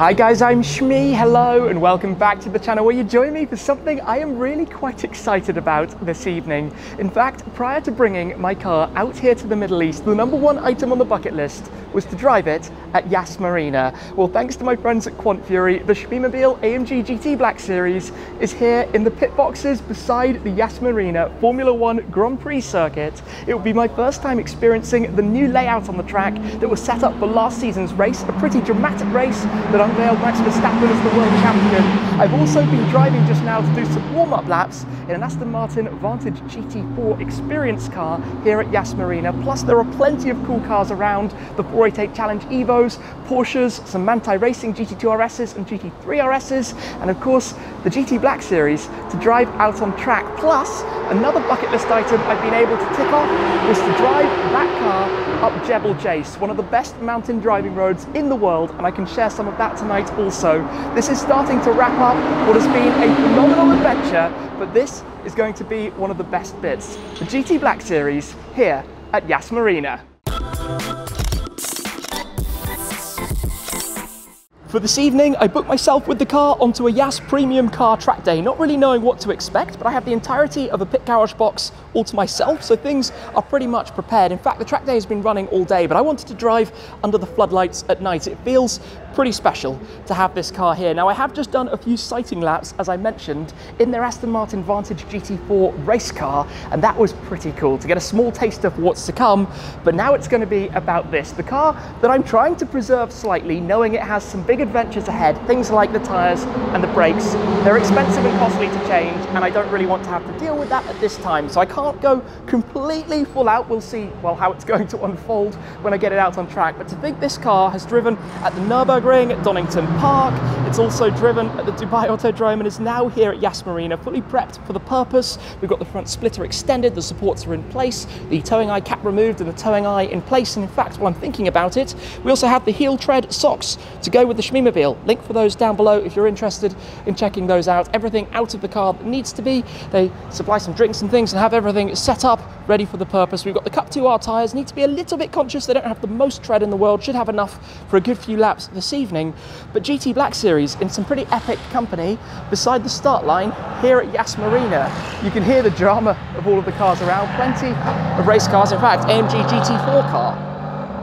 Hi guys, I'm Shmee, hello and welcome back to the channel where you join me for something I am really quite excited about this evening. In fact, prior to bringing my car out here to the Middle East, the number one item on the bucket list was to drive it at Yas Marina. Well, thanks to my friends at Quantfury, the Shmeemobile AMG GT Black Series is here in the pit boxes beside the Yas Marina Formula One Grand Prix circuit. It will be my first time experiencing the new layout on the track that was set up for last season's race, a pretty dramatic race that unveiled Max Verstappen as the world champion. I've also been driving just now to do some warm-up laps in an Aston Martin Vantage GT4 experience car here at Yas Marina. Plus there are plenty of cool cars around, the 488 Challenge Evos, Porsches, some Manthey Racing GT2 RSs and GT3 RSs, and of course the GT Black Series to drive out on track. Plus, another bucket list item I've been able to tick off was to drive that car up Jebel Jais, one of the best mountain driving roads in the world, and I can share some of that tonight also. This is starting to wrap up what has been a phenomenal adventure, but this is going to be one of the best bits. The GT Black Series here at Yas Marina. For this evening, I booked myself with the car onto a Yas Premium Car Track Day, not really knowing what to expect, but I have the entirety of a pit garage box all to myself, so things are pretty much prepared. In fact, the track day has been running all day, but I wanted to drive under the floodlights at night. It feels pretty special to have this car here. Now, I have just done a few sighting laps, as I mentioned, in their Aston Martin Vantage GT4 race car, and that was pretty cool to get a small taste of what's to come. But now it's going to be about this, the car that I'm trying to preserve slightly, knowing it has some big adventures ahead, things like the tyres and the brakes. They're expensive and costly to change, and I don't really want to have to deal with that at this time. So I can't go completely full out. We'll see, well, how it's going to unfold when I get it out on track. But to think this car has driven at the Nürburgring, at Donington Park, it's also driven at the Dubai Autodrome and is now here at Yas Marina, fully prepped for the purpose. We've got the front splitter extended, the supports are in place, the towing eye cap removed and the towing eye in place. And in fact, while I'm thinking about it, we also have the heel tread socks to go with the Shmeemobile. Link for those down below if you're interested in checking those out. Everything out of the car that needs to be. They supply some drinks and things and have everything set up, ready for the purpose. We've got the Cup 2R tyres, need to be a little bit conscious they don't have the most tread in the world, should have enough for a good few laps this evening. But GT Black Series in some pretty epic company beside the start line here at Yas Marina. You can hear the drama of all of the cars around, plenty of race cars. In fact, AMG GT4 car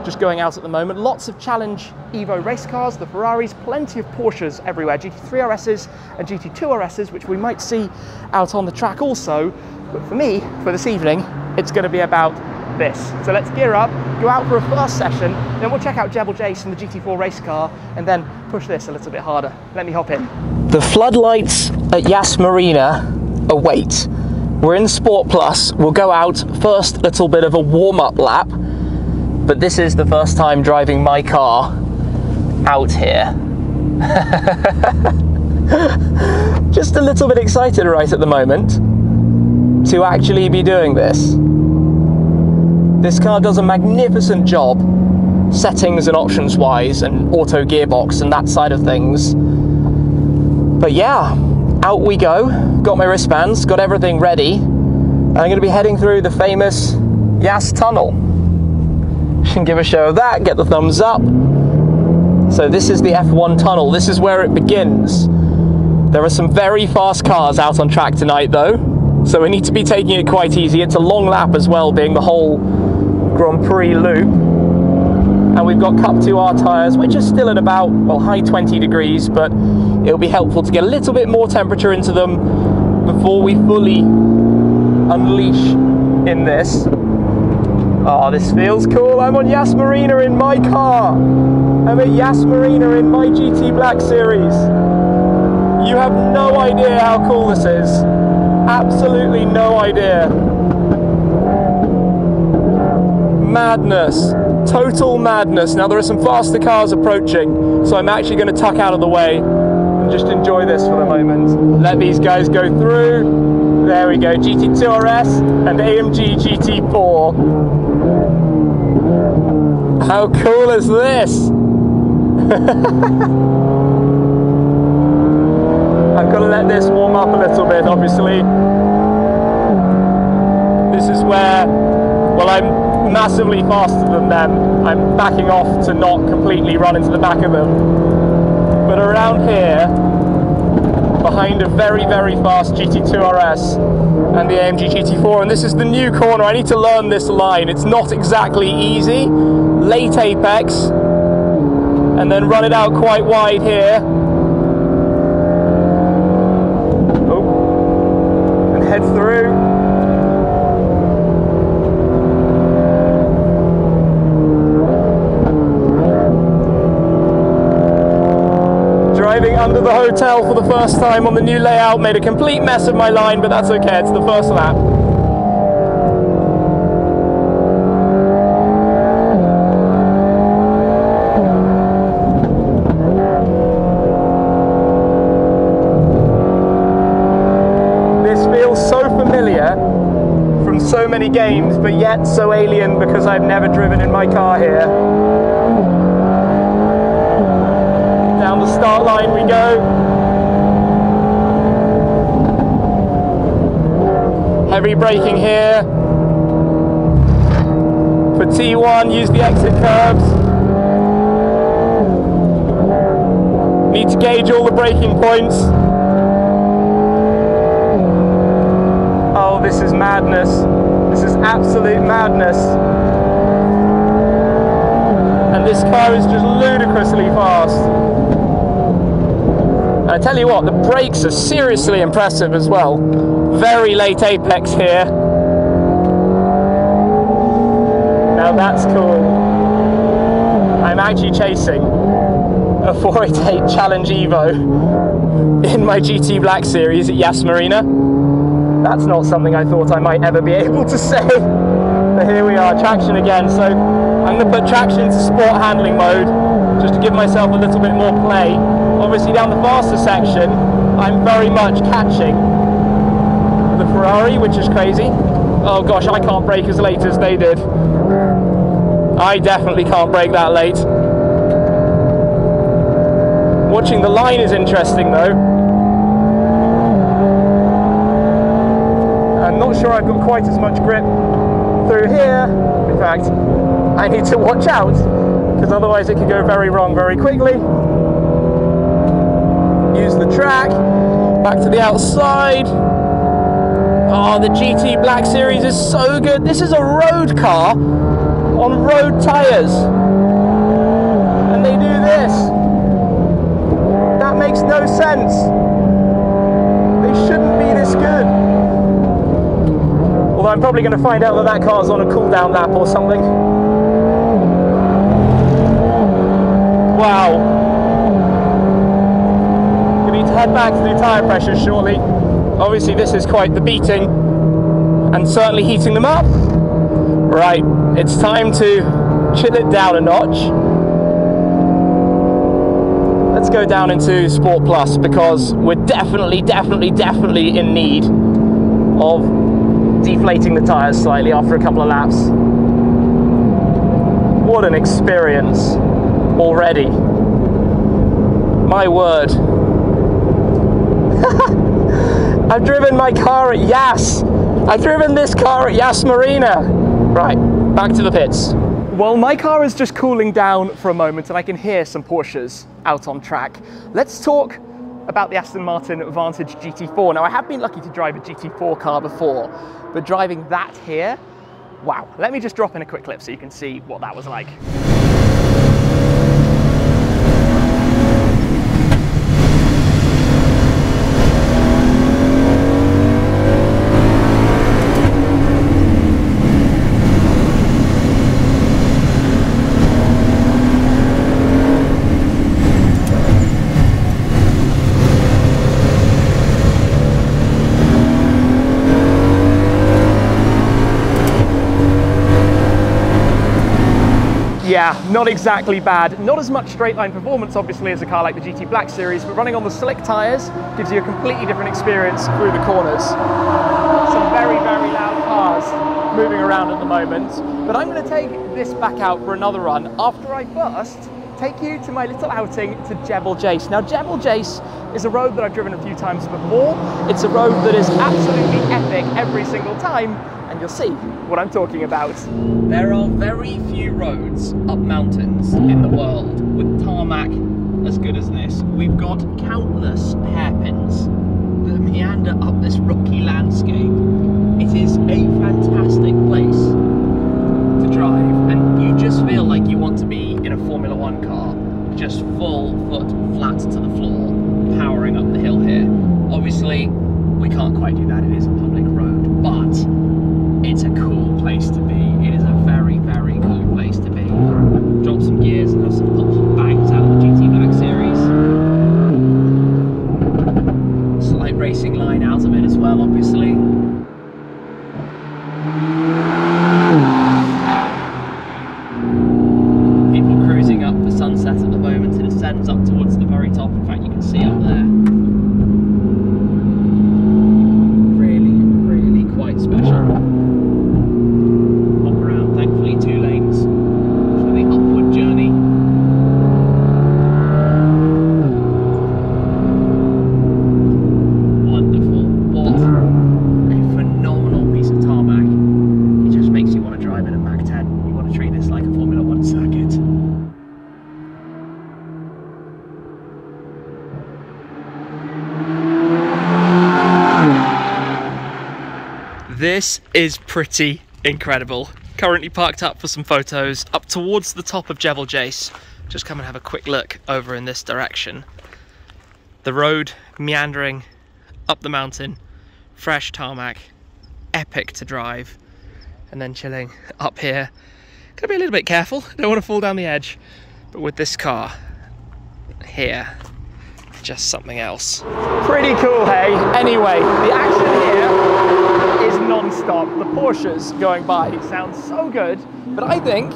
just going out at the moment. Lots of Challenge Evo race cars, the Ferraris, plenty of Porsches everywhere, GT3 RSs and GT2 RSs, which we might see out on the track also. But for me, for this evening, it's going to be about this. So let's gear up, go out for a first session, then we'll check out Jebel Jais and the GT4 race car, and then push this a little bit harder. Let me hop in. The floodlights at Yas Marina await. We're in Sport Plus. We'll go out first, little bit of a warm-up lap, but this is the first time driving my car out here. Just a little bit excited right at the moment to actually be doing this. This car does a magnificent job settings and options wise and auto gearbox and that side of things. But yeah, out we go. Got my wristbands, got everything ready. I'm going to be heading through the famous Yas Tunnel can give a show of that, get the thumbs up. So this is the F1 tunnel, this is where it begins. There are some very fast cars out on track tonight though, so we need to be taking it quite easy. It's a long lap as well, being the whole Grand Prix loop. And we've got Cup 2R tyres, which are still at about, well, high 20 degrees, but it'll be helpful to get a little bit more temperature into them before we fully unleash in this. Oh, this feels cool. I'm on Yas Marina in my car. I'm at Yas Marina in my GT Black Series. You have no idea how cool this is. Absolutely no idea. Madness. Total madness. Now there are some faster cars approaching, so I'm actually going to tuck out of the way and just enjoy this for the moment. Let these guys go through. There we go, GT2 RS and AMG GT4. How cool is this? I've got to let this warm up a little bit, obviously. This is where, well, I'm massively faster than them. I'm backing off to not completely run into the back of them. But around here behind a very, very fast GT2 RS and the AMG GT4 and this is the new corner. I need to learn this line. It's not exactly easy. Late apex and then run it out quite wide here. Oh, and head through. driving under the hotel for the first time on the new layout. Made a complete mess of my line, but that's okay, it's the first lap. This feels so familiar from so many games, but yet so alien because I've never driven in my car here down the start line we go. Braking here. For T1, use the exit curbs. Need to gauge all the braking points. Oh, this is madness. This is absolute madness. And this car is just ludicrously fast. I tell you what, the brakes are seriously impressive as well. Very late apex here. Now that's cool. I'm actually chasing a 488 Challenge Evo in my GT Black Series at Yas Marina. That's not something I thought I might ever be able to say. But here we are, traction again. So I'm going to put traction into sport handling mode just to give myself a little bit more play obviously down the faster section, I'm very much catching Ferrari, which is crazy. Oh gosh, I can't brake as late as they did. I definitely can't brake that late. Watching the line is interesting though. I'm not sure I've got quite as much grip through here. In fact, I need to watch out because otherwise it could go very wrong very quickly use the track. Back to the outside. Oh, the GT Black Series is so good. This is a road car on road tyres. And they do this. That makes no sense. They shouldn't be this good. Although I'm probably going to find out that that car's on a cool down lap or something. Wow We need to head back to do tyre pressure shortly. Obviously this is quite the beating and certainly heating them up. Right, it's time to chill it down a notch. Let's go down into Sport Plus because we're definitely, definitely, definitely in need of deflating the tyres slightly after a couple of laps. What an experience already. My word. I've driven my car at Yas. I've driven this car at Yas Marina. Right, back to the pits. Well, my car is just cooling down for a moment and I can hear some Porsches out on track. Let's talk about the Aston Martin Vantage GT4. Now, I have been lucky to drive a GT4 car before, but driving that here, wow. Let me just drop in a quick clip so you can see what that was like. Yeah, not exactly bad. Not as much straight line performance, obviously, as a car like the GT Black Series, but running on the slick tyres gives you a completely different experience through the corners. Some very, very loud cars moving around at the moment. But I'm going to take this back out for another run after I first take you to my little outing to Jebel Jais. Now, Jebel Jais is a road that I've driven a few times before. It's a road that is absolutely epic every single time, and you'll see what I'm talking about. There are very few roads up mountains in the world with tarmac as good as this. We've got countless hairpins that meander up this rocky landscape. It is a fantastic place to drive, and you just feel like you want to be in a Formula One car, just full foot flat to the floor, powering up the hill here. Obviously, we can't quite do that, it is a public road, but it's a cool place to be. It is a very, very cool place to be. Drop some gears and have some little bangs out of the GT Black Series. Slight racing line out of it as well, obviously. People cruising up the sunset at the moment. It ascends up towards the very top. In fact, you can see up there. Really, really quite special. Pop around, thankfully, two lanes for the upward journey. Wonderful. What a phenomenal piece of tarmac. It just makes you want to drive in a Mac 10. You want to treat this like a Formula One circuit. This is pretty incredible. Currently parked up for some photos up towards the top of Jebel Jais. Just come and have a quick look over in this direction. The road meandering up the mountain, fresh tarmac, epic to drive, and then chilling up here. Gotta be a little bit careful, don't want to fall down the edge, but with this car here, just something else. Pretty cool, hey? Anyway, the action here non-stop. The Porsches going by It sounds so good, but I think,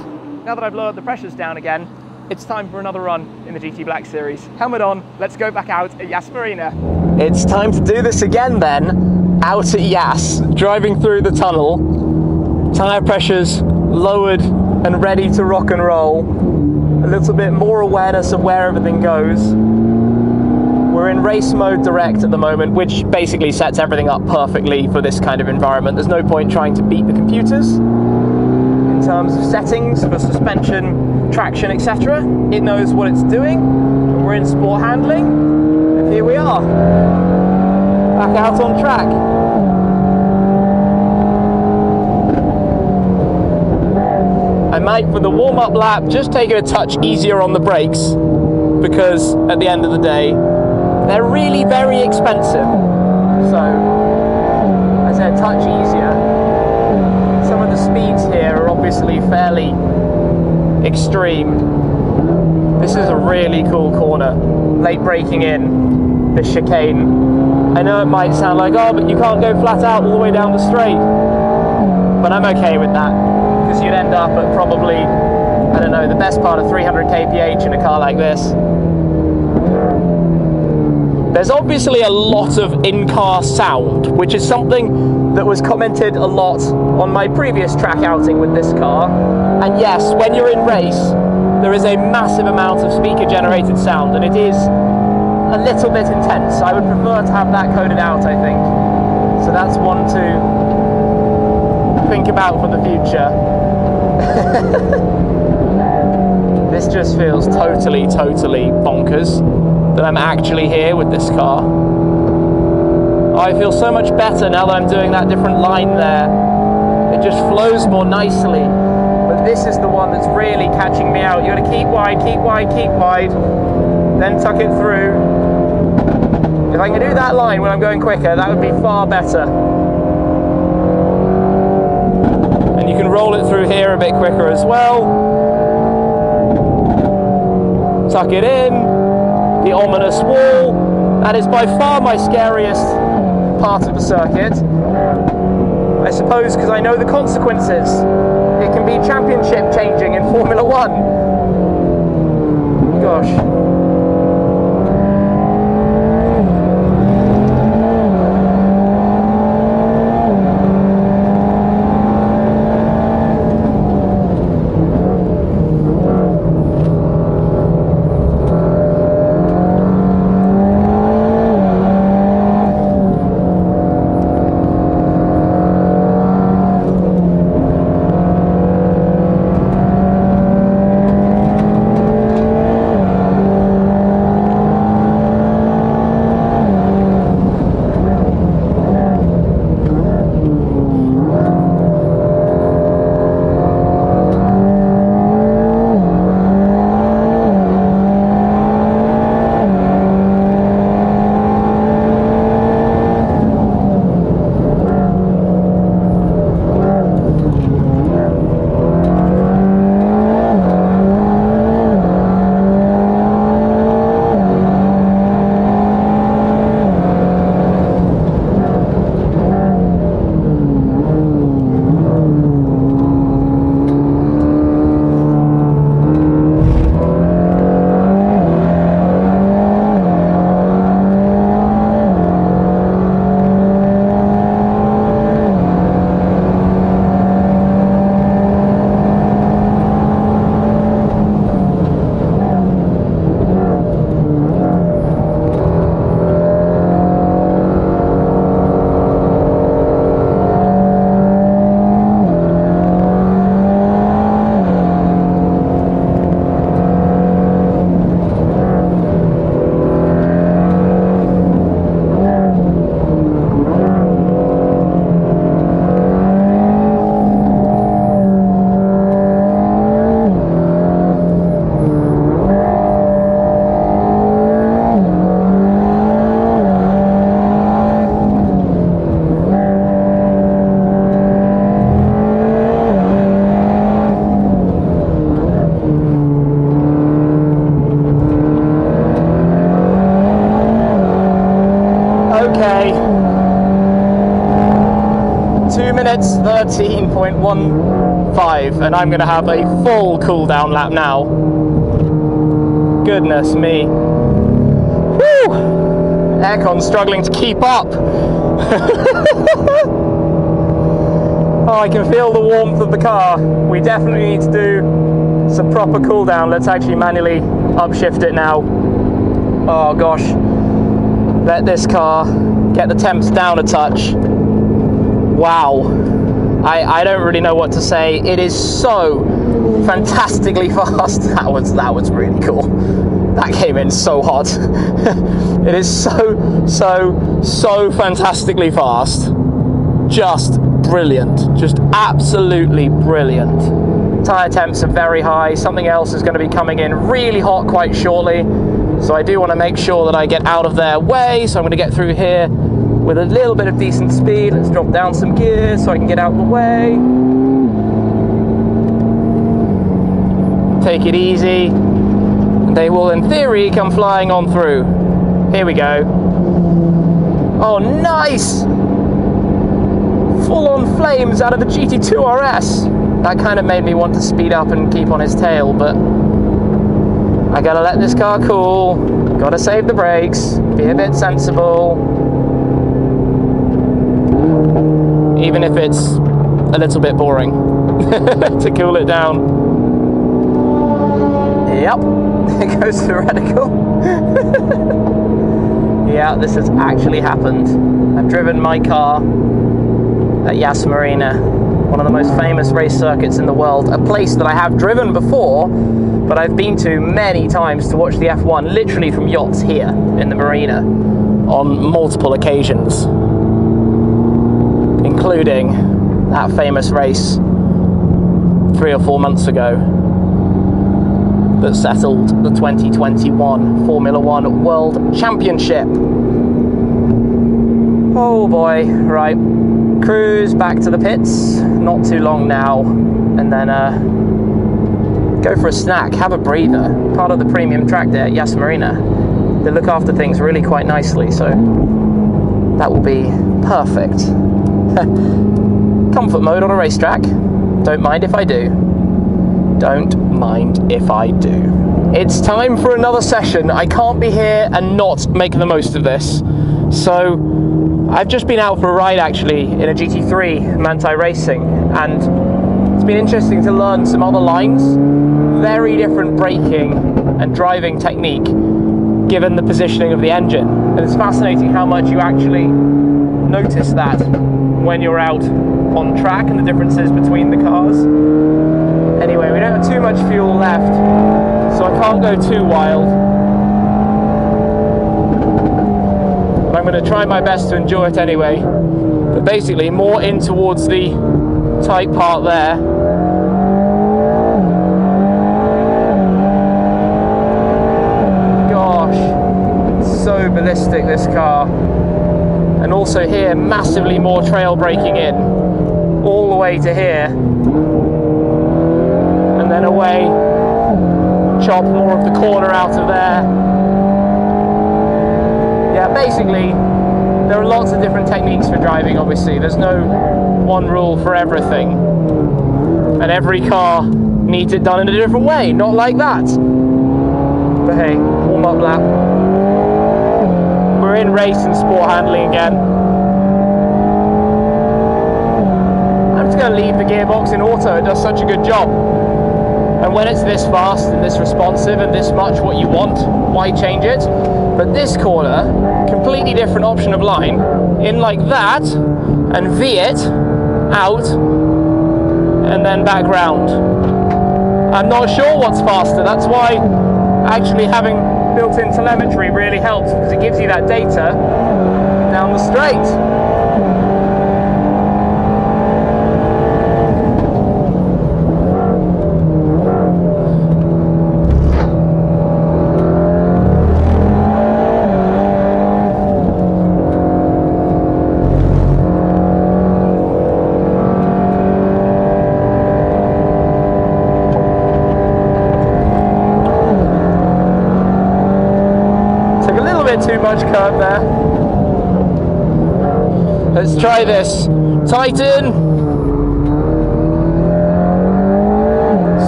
now that I've lowered the pressures down again, it's time for another run in the GT Black Series. Helmet on, let's go back out at Yas Marina. It's time to do this again then, out at Yas, driving through the tunnel, tyre pressures lowered and ready to rock and roll. A little bit more awareness of where everything goes. We're in race mode direct at the moment, which basically sets everything up perfectly for this kind of environment. There's no point trying to beat the computers in terms of settings for suspension, traction, etc. It knows what it's doing. We're in sport handling, and here we are, back out on track. I might, for the warm-up lap, just take it a touch easier on the brakes because at the end of the day, they're really very expensive. So, I said touch easier. Some of the speeds here are obviously fairly extreme. This is a really cool corner. Late braking in, the chicane. I know it might sound like, oh, but you can't go flat out all the way down the straight. But I'm okay with that, because you'd end up at probably, I don't know, the best part of 300 kph in a car like this. There's obviously a lot of in-car sound, which is something that was commented a lot on my previous track outing with this car. And yes, when you're in race, there is a massive amount of speaker-generated sound, and it is a little bit intense. I would prefer to have that coded out, I think. So that's one to think about for the future. this just feels totally, totally bonkers that I'm actually here with this car. Oh, I feel so much better now that I'm doing that different line there. It just flows more nicely. But this is the one that's really catching me out. You gotta keep wide, keep wide, keep wide, then tuck it through. If I can do that line when I'm going quicker, that would be far better. And you can roll it through here a bit quicker as well. Tuck it in, the ominous wall. That is by far my scariest part of the circuit. I suppose because I know the consequences. It can be championship changing in Formula One. Gosh. 13.15, and I'm going to have a full cool down lap now. Goodness me. Woo! Aircon's struggling to keep up. oh, I can feel the warmth of the car. We definitely need to do some proper cool down. Let's actually manually upshift it now. Oh gosh. Let this car get the temps down a touch. Wow. I, I don't really know what to say. It is so fantastically fast. That was that was really cool. That came in so hot. it is so so so fantastically fast. Just brilliant. Just absolutely brilliant. Tire temps are very high. Something else is going to be coming in really hot quite shortly. So I do want to make sure that I get out of their way. So I'm going to get through here with a little bit of decent speed. Let's drop down some gears so I can get out of the way. Take it easy. They will, in theory, come flying on through. Here we go. Oh, nice! Full on flames out of the GT2 RS. That kind of made me want to speed up and keep on his tail, but I gotta let this car cool. Gotta save the brakes. Be a bit sensible. Even if it's a little bit boring to cool it down. Yep, it goes to the radical. yeah, this has actually happened. I've driven my car at Yas Marina, one of the most famous race circuits in the world, a place that I have driven before, but I've been to many times to watch the F1 literally from yachts here in the marina on multiple occasions including that famous race three or four months ago that settled the 2021 Formula One World Championship. Oh boy, right. Cruise back to the pits, not too long now, and then uh, go for a snack, have a breather. Part of the premium track there at Yas Marina. They look after things really quite nicely, so that will be perfect. Comfort mode on a racetrack. Don't mind if I do. Don't mind if I do. It's time for another session. I can't be here and not make the most of this. So, I've just been out for a ride actually in a GT3 Manthey Racing, and it's been interesting to learn some other lines. Very different braking and driving technique given the positioning of the engine. And it's fascinating how much you actually notice that when you're out on track and the differences between the cars. Anyway, we don't have too much fuel left, so I can't go too wild. But I'm going to try my best to enjoy it anyway. But basically, more in towards the tight part there. Gosh, so ballistic this car also here massively more trail braking in all the way to here. And then away chop more of the corner out of there. Yeah basically there are lots of different techniques for driving obviously. There's no one rule for everything. And every car needs it done in a different way not like that. But hey warm up lap we're in race and sport handling again. I'm just going to leave the gearbox in auto, it does such a good job. And when it's this fast and this responsive and this much what you want, why change it? But this corner, completely different option of line, in like that, and V it, out, and then back round. I'm not sure what's faster, that's why actually having built-in telemetry really helps because it gives you that data down the straight. There. Let's try this. Tighten.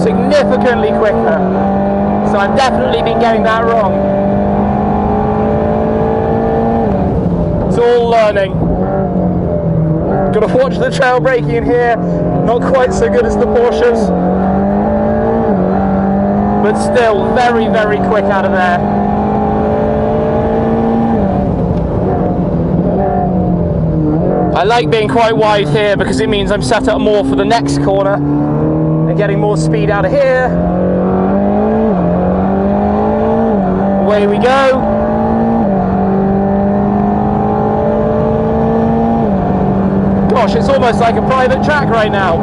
Significantly quicker. So I've definitely been getting that wrong. It's all learning. Gotta watch the trail braking in here. Not quite so good as the Porsches. But still very, very quick out of there. I like being quite wide here because it means I'm set up more for the next corner and getting more speed out of here. Away we go. Gosh, it's almost like a private track right now.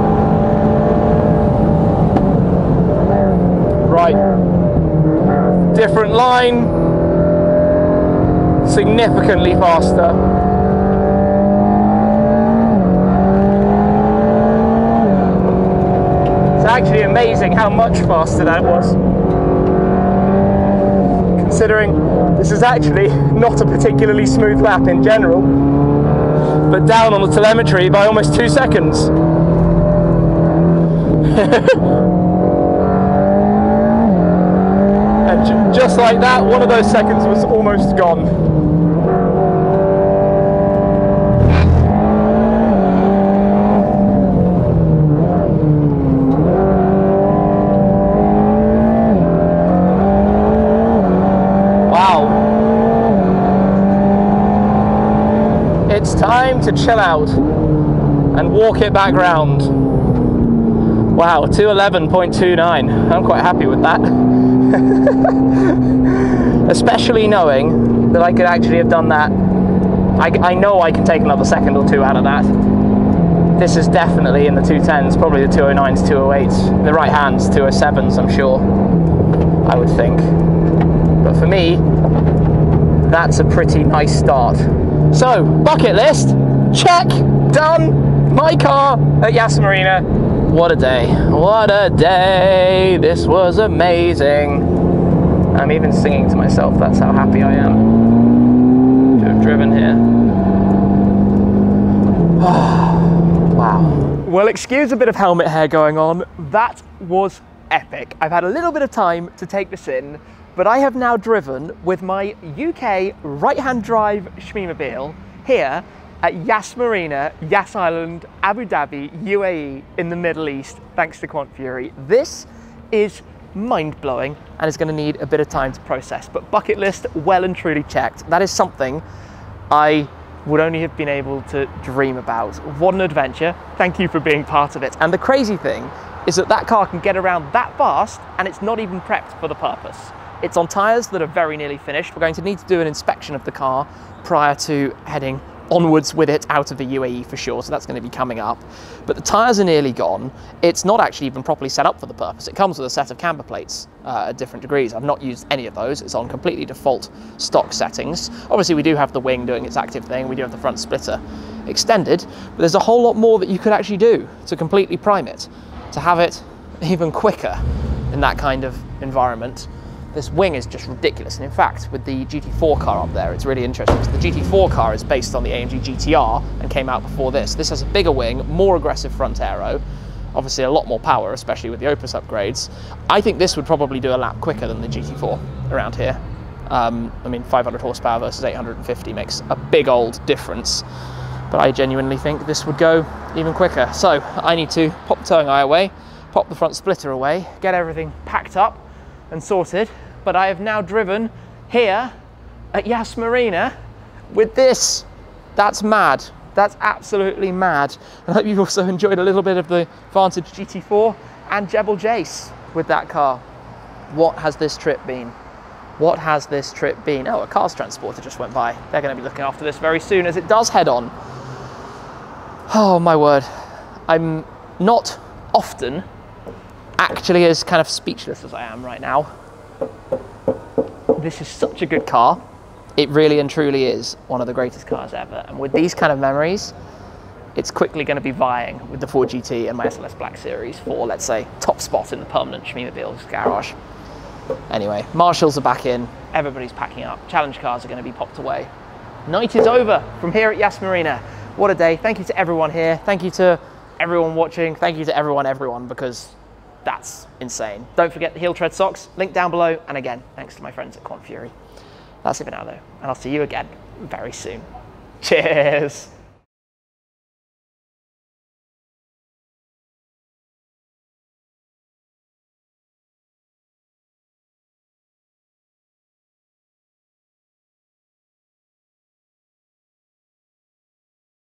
Right. Different line. Significantly faster. Actually amazing how much faster that was. Considering this is actually not a particularly smooth lap in general, but down on the telemetry by almost two seconds. and just like that, one of those seconds was almost gone. Time to chill out and walk it back round. Wow, 211.29. I'm quite happy with that. Especially knowing that I could actually have done that. I, I know I can take another second or two out of that. This is definitely in the 210s, probably the 209s, 208s. The right hands, 207s, I'm sure. I would think. But for me, that's a pretty nice start. So, bucket list, check, done. My car at Yas Marina. What a day. What a day. This was amazing. I'm even singing to myself. That's how happy I am to have driven here. wow. Well, excuse a bit of helmet hair going on. That was epic. I've had a little bit of time to take this in but I have now driven with my UK right-hand drive Shmeemobile here at Yas Marina, Yas Island, Abu Dhabi, UAE in the Middle East, thanks to Quantfury. This is mind-blowing and is gonna need a bit of time to process, but bucket list well and truly checked. That is something I would only have been able to dream about. What an adventure. Thank you for being part of it. And the crazy thing is that that car can get around that fast and it's not even prepped for the purpose. It's on tyres that are very nearly finished. We're going to need to do an inspection of the car prior to heading onwards with it out of the UAE for sure, so that's going to be coming up. But the tyres are nearly gone. It's not actually even properly set up for the purpose. It comes with a set of camber plates uh, at different degrees. I've not used any of those. It's on completely default stock settings. Obviously, we do have the wing doing its active thing. We do have the front splitter extended, but there's a whole lot more that you could actually do to completely prime it, to have it even quicker in that kind of environment this wing is just ridiculous. And in fact, with the GT4 car up there, it's really interesting because the GT4 car is based on the AMG GTR and came out before this. This has a bigger wing, more aggressive front aero, obviously a lot more power, especially with the Opus upgrades. I think this would probably do a lap quicker than the GT4 around here. Um, I mean, 500 horsepower versus 850 makes a big old difference. But I genuinely think this would go even quicker. So I need to pop the towing eye away, pop the front splitter away, get everything packed up and sorted, but I have now driven here at Yas Marina with this. That's mad. That's absolutely mad. I hope you've also enjoyed a little bit of the Vantage GT4 and Jebel Jais with that car. What has this trip been? What has this trip been? Oh, a cars transporter just went by. They're going to be looking after this very soon as it does head on. Oh my word. I'm not often actually as kind of speechless as I am right now. This is such a good car. It really and truly is one of the greatest cars ever. And with these kind of memories, it's quickly going to be vying with the Ford GT and my SLS Black Series for, let's say, top spot in the permanent Shmeemobiles garage. Anyway, marshals are back in, everybody's packing up, challenge cars are going to be popped away. Night is over from here at Yas Marina. what a day. Thank you to everyone here. Thank you to everyone watching. Thank you to everyone, everyone, because that's insane. Don't forget the heel tread socks, link down below. And again, thanks to my friends at Quantfury. That's it for now though, and I'll see you again very soon. Cheers.